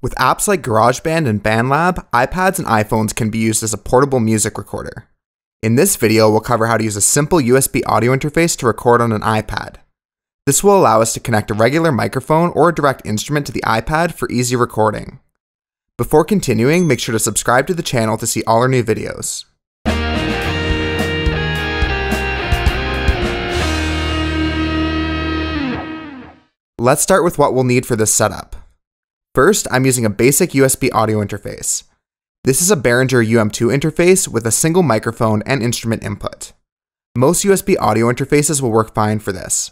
With apps like GarageBand and BandLab, iPads and iPhones can be used as a portable music recorder. In this video, we'll cover how to use a simple USB audio interface to record on an iPad. This will allow us to connect a regular microphone or a direct instrument to the iPad for easy recording. Before continuing, make sure to subscribe to the channel to see all our new videos. Let's start with what we'll need for this setup. First, I'm using a basic USB audio interface. This is a Behringer UM2 interface with a single microphone and instrument input. Most USB audio interfaces will work fine for this.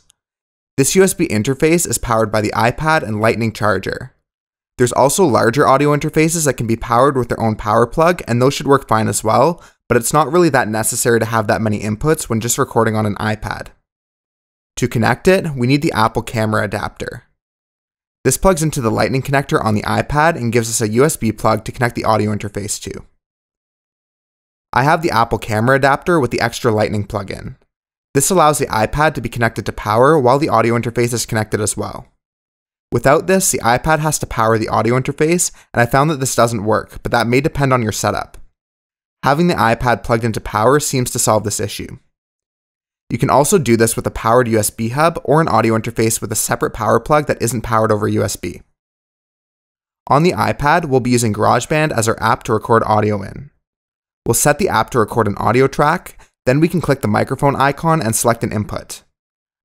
This USB interface is powered by the iPad and lightning charger. There's also larger audio interfaces that can be powered with their own power plug, and those should work fine as well, but it's not really that necessary to have that many inputs when just recording on an iPad. To connect it, we need the Apple camera adapter. This plugs into the lightning connector on the iPad and gives us a USB plug to connect the audio interface to. I have the Apple camera adapter with the extra lightning plug-in. This allows the iPad to be connected to power while the audio interface is connected as well. Without this, the iPad has to power the audio interface, and I found that this doesn't work, but that may depend on your setup. Having the iPad plugged into power seems to solve this issue. You can also do this with a powered USB hub or an audio interface with a separate power plug that isn't powered over USB. On the iPad, we'll be using GarageBand as our app to record audio in. We'll set the app to record an audio track, then we can click the microphone icon and select an input.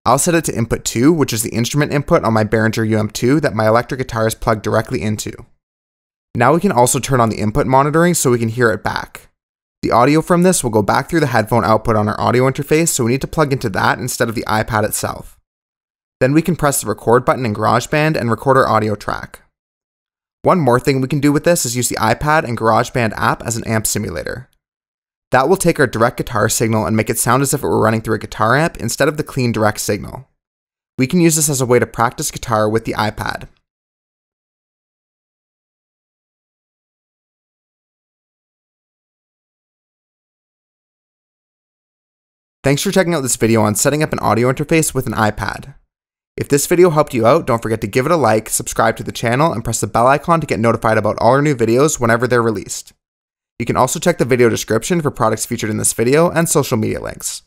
I'll set it to input 2, which is the instrument input on my Behringer UM2 that my electric guitar is plugged directly into. Now we can also turn on the input monitoring so we can hear it back. The audio from this will go back through the headphone output on our audio interface, so we need to plug into that instead of the iPad itself. Then we can press the record button in GarageBand and record our audio track. One more thing we can do with this is use the iPad and GarageBand app as an amp simulator. That will take our direct guitar signal and make it sound as if it were running through a guitar amp instead of the clean direct signal. We can use this as a way to practice guitar with the iPad. Thanks for checking out this video on setting up an audio interface with an iPad. If this video helped you out, don't forget to give it a like, subscribe to the channel, and press the bell icon to get notified about all our new videos whenever they're released. You can also check the video description for products featured in this video and social media links.